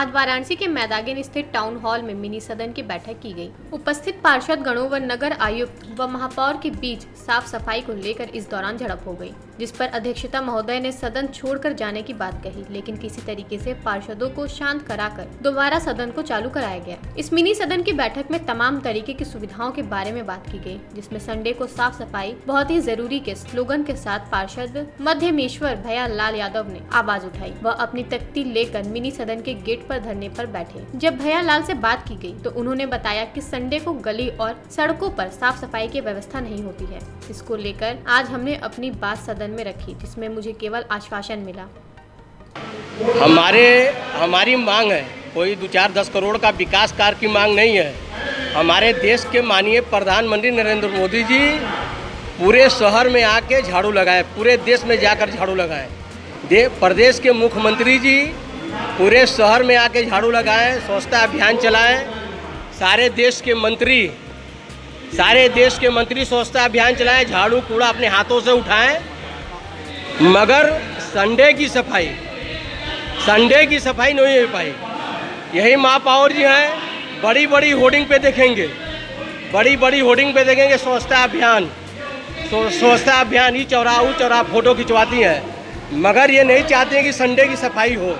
आज वाराणसी के मैदागिन स्थित टाउन हॉल में मिनी सदन की बैठक की गई। उपस्थित पार्षद गणों व नगर आयुक्त व महापौर के बीच साफ़ सफ़ाई को लेकर इस दौरान झड़प हो गई, जिस पर अध्यक्षता महोदय ने सदन छोड़कर जाने की बात कही लेकिन किसी तरीके से पार्षदों को शांत कराकर दोबारा सदन को चालू कराया गया इस मिनी सदन की बैठक में तमाम तरीके की सुविधाओं के बारे में बात की गई जिसमें संडे को साफ़ सफ़ाई बहुत ही ज़रूरी के स्लोगन के साथ पार्षद मध्यमेश्वर भया लाल यादव ने आवाज़ उठाई वह अपनी तख्ती लेकर मिनी सदन के गेट पर धरने पर बैठे। जब भैया लाल से बात की गई तो उन्होंने बताया कि संडे को गली और सड़कों पर साफ़ सफ़ाई की व्यवस्था नहीं होती है। इसको लेकर आज हमने अपनी बात सदन में रखी, जिसमें मुझे केवल आश्वासन मिला। हमारे, हमारी मांग है। कोई दो चार दस करोड़ का विकास कार्य की मांग नहीं है। हमारे देश के माननीय प्रधानमंत्री नरेंद्र मोदी जी पूरे शहर में आके झाड़ू लगाए, पूरे देश में जाकर झाड़ू लगाए। दे, प्रदेश के मुख्यमंत्री जी पूरे शहर में आके झाड़ू लगाए, स्वच्छता अभियान चलाए। सारे देश के मंत्री, सारे देश के मंत्री स्वच्छता अभियान चलाए, झाड़ू कूड़ा अपने हाथों से उठाएँ। मगर संडे की सफ़ाई, संडे की सफ़ाई नहीं हो पाई। यही माँ पावर जी हैं बड़ी बड़ी होर्डिंग पे देखेंगे। बड़ी बड़ी होर्डिंग पे देखेंगे स्वच्छता अभियान। स्वच्छता अभियान ही चौराहा चौराहा फ़ोटो खिंचवाती हैं। मगर ये नहीं चाहते हैं कि संडे की सफ़ाई हो।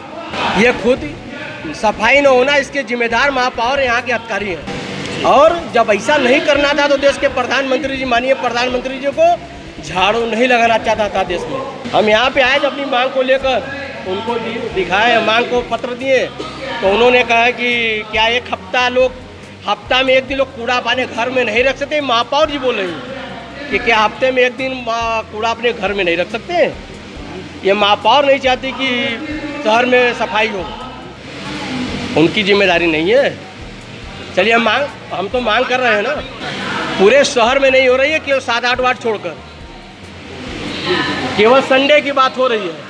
ये खुद सफ़ाई न होना इसके जिम्मेदार महापौर यहाँ के अधिकारी हैं। और जब ऐसा नहीं करना था तो देश के प्रधानमंत्री जी, माननीय प्रधानमंत्री जी को झाड़ू नहीं लगाना चाहता था देश में। हम यहाँ पे आए जब अपनी मांग को लेकर, उनको दिखाए, मांग को पत्र दिए तो उन्होंने कहा कि क्या एक हफ़्ता लोग, हफ़्ता में एक दिन लोग कूड़ा पाने घर में नहीं रख सकते? महापौर जी बोल रही हैं कि क्या हफ़्ते में एक दिन कूड़ा अपने घर में नहीं रख सकते? ये महापौर नहीं चाहती कि शहर में सफ़ाई हो। उनकी ज़िम्मेदारी नहीं है। चलिए, हम मांग, हम तो मांग कर रहे हैं ना। पूरे शहर में नहीं हो रही है, केवल सात आठ वार्ड छोड़कर। केवल संडे की बात हो रही है।